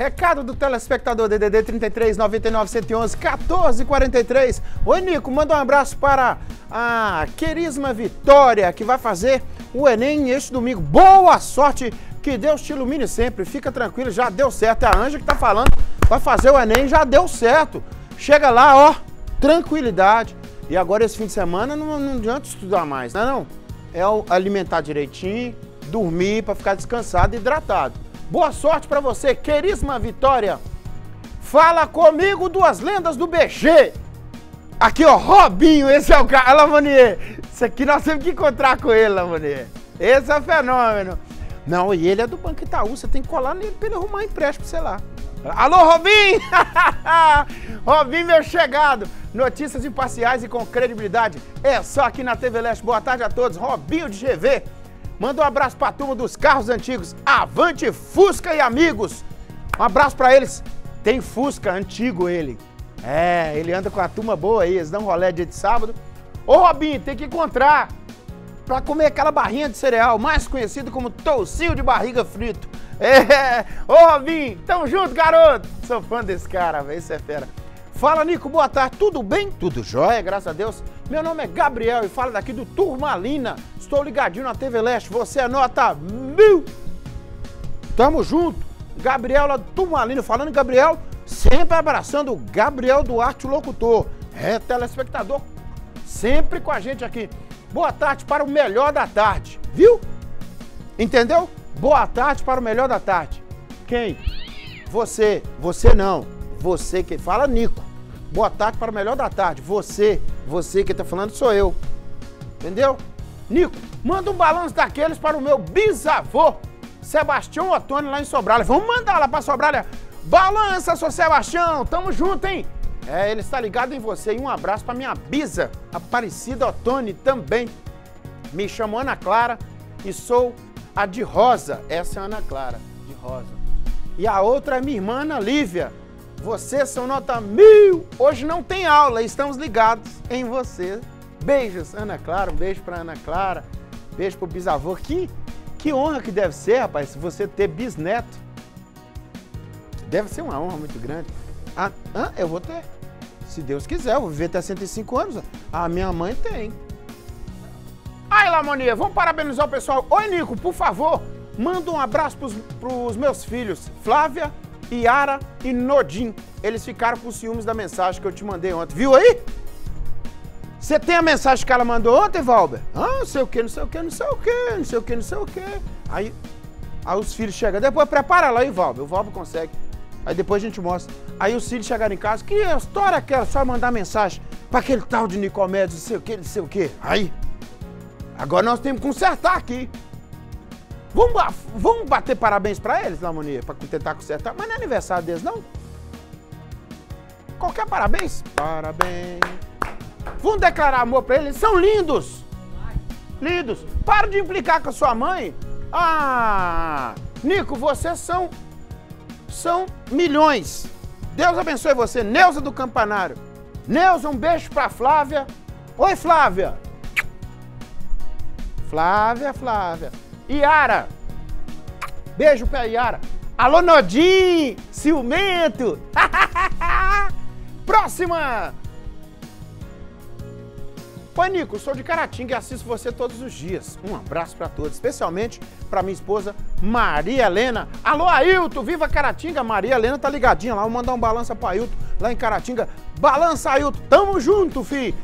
Recado do telespectador DDD 33 99 111 14 43. Oi, Nico, manda um abraço para a queríssima Vitória, que vai fazer o Enem este domingo. Boa sorte, que Deus te ilumine sempre. Fica tranquilo, já deu certo. É a Anja que tá falando, vai fazer o Enem, já deu certo. Chega lá, ó, tranquilidade. E agora esse fim de semana não, não adianta estudar mais, não é não? É alimentar direitinho, dormir para ficar descansado hidratado. Boa sorte para você, queríssima Vitória. Fala comigo duas lendas do BG. Aqui, ó, Robinho, esse é o cara. Lamonier, isso aqui nós temos que encontrar com ele, Lamonier. Esse é o fenômeno. Não, e ele é do Banco Itaú, você tem que colar nele pra ele arrumar empréstimo, sei lá. Alô, Robinho! Robinho, meu chegado. Notícias imparciais e com credibilidade. É só aqui na TV Leste. Boa tarde a todos. Robinho de GV. Manda um abraço pra turma dos carros antigos. Avante Fusca e amigos. Um abraço pra eles. Tem Fusca antigo ele. É, ele anda com a turma boa aí. Eles dão rolé dia de sábado. Ô, Robinho, tem que encontrar pra comer aquela barrinha de cereal, mais conhecido como toucinho de barriga frito. É, ô Robinho, tamo junto, garoto. Sou fã desse cara, velho, isso é fera. Fala, Nico, boa tarde. Tudo bem? Tudo jóia, graças a Deus. Meu nome é Gabriel e falo daqui do Turmalina. Estou ligadinho na TV Leste. Você é nota mil. Tamo junto. Gabriel lá do Turmalina. Falando em Gabriel, sempre abraçando o Gabriel Duarte, o locutor. É, telespectador, sempre com a gente aqui. Boa tarde para o melhor da tarde, viu? Entendeu? Boa tarde para o melhor da tarde. Quem? Você. Você não. Você que fala, Nico. Boa tarde para o melhor da tarde. Você, você que está falando sou eu. Entendeu? Nico, manda um balanço daqueles para o meu bisavô, Sebastião Otônio, lá em Sobralha. Vamos mandar lá para Sobralha. Balança, seu Sebastião. Tamo junto, hein? É, ele está ligado em você. E um abraço para minha bisa, Aparecida Otônio também. Me chamo Ana Clara e sou a de Rosa. Essa é a Ana Clara, de Rosa. E a outra é minha irmã Ana Lívia. Vocês são nota mil. Hoje não tem aula, estamos ligados em você. Beijos, Ana Clara. Um beijo para Ana Clara. Beijo pro bisavô. Que, que honra que deve ser, rapaz, você ter bisneto. Deve ser uma honra muito grande. Ah, ah, eu vou ter. Se Deus quiser, eu vou viver até 105 anos. A minha mãe tem. Aí, Lamonia, vamos parabenizar o pessoal. Oi, Nico, por favor, manda um abraço pros, pros meus filhos, Flávia Yara e Nodim. Eles ficaram com ciúmes da mensagem que eu te mandei ontem. Viu aí? Você tem a mensagem que ela mandou ontem, Valber? Ah, não sei o que, não sei o que, não sei o que, não sei o que, não sei o que. Aí, aí os filhos chegam, depois prepara lá aí, Valber. O Valber consegue. Aí depois a gente mostra. Aí os filhos chegaram em casa, que história é aquela? Só mandar mensagem para aquele tal de Nicomedes, não sei o que, não sei o que. Aí, agora nós temos que consertar aqui. Vamos, vamos bater parabéns para eles, Lamonia, para tentar consertar. Mas não é aniversário deles, não? Qualquer parabéns? Parabéns. Vamos declarar amor para eles? São lindos. Lindos. Para de implicar com a sua mãe. Ah, Nico, vocês são são milhões. Deus abençoe você. Neuza do Campanário. Neuza, um beijo para Flávia. Oi, Flávia. Flávia, Flávia. Iara. Beijo pra Iara. Alô, Nodim! Ciumento! Próxima! Oi, Nico, sou de Caratinga e assisto você todos os dias. Um abraço para todos, especialmente para minha esposa Maria Helena. Alô, Ailton, viva Caratinga! Maria Helena tá ligadinha lá, vou mandar um balança para Ailton lá em Caratinga. Balança, Ailton, tamo junto, fi!